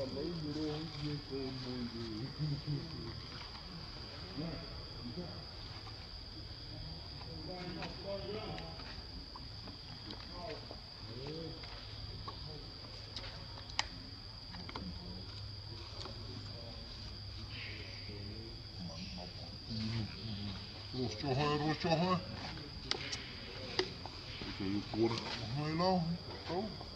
além virou um dia com o mundo. Roostje hoor, roostje hoor. Ik wil je koren nog mee lang. Zo.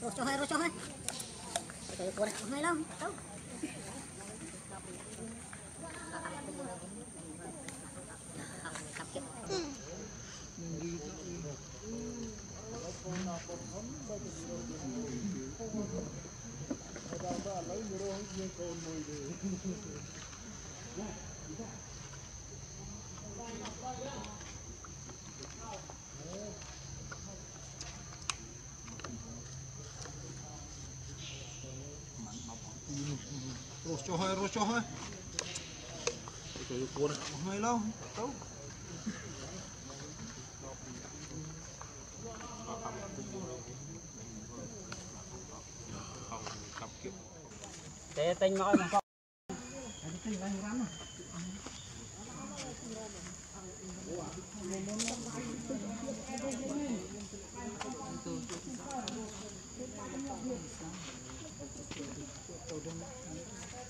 rồi cho hai rồi cho hai. Rồi cho hai lắm. Đâu? lấy đồ hết con mười cho hơi rồi cho hơi hơi lâu tấu thế tinh nói mà con tinh anh rắn Thank you.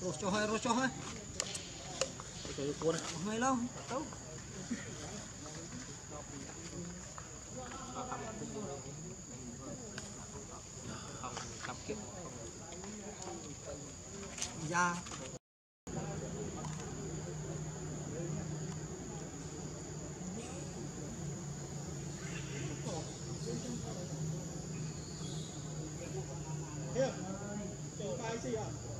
Rốt cho hơi, rồi cho hơi. Mày lâu, đâu? Tập kiếp. Dạ. Here, so I.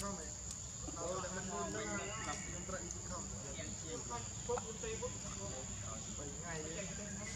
7 ngày đấy